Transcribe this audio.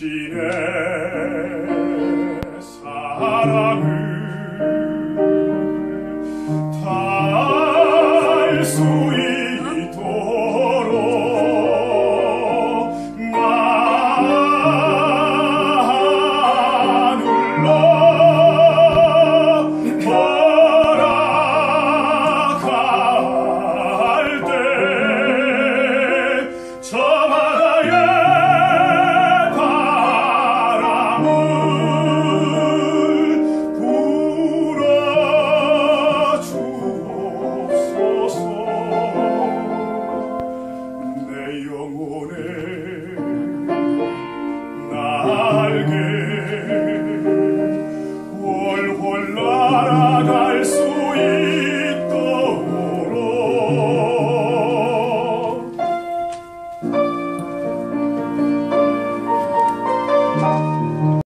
cine sarà tal su Vol volare ad al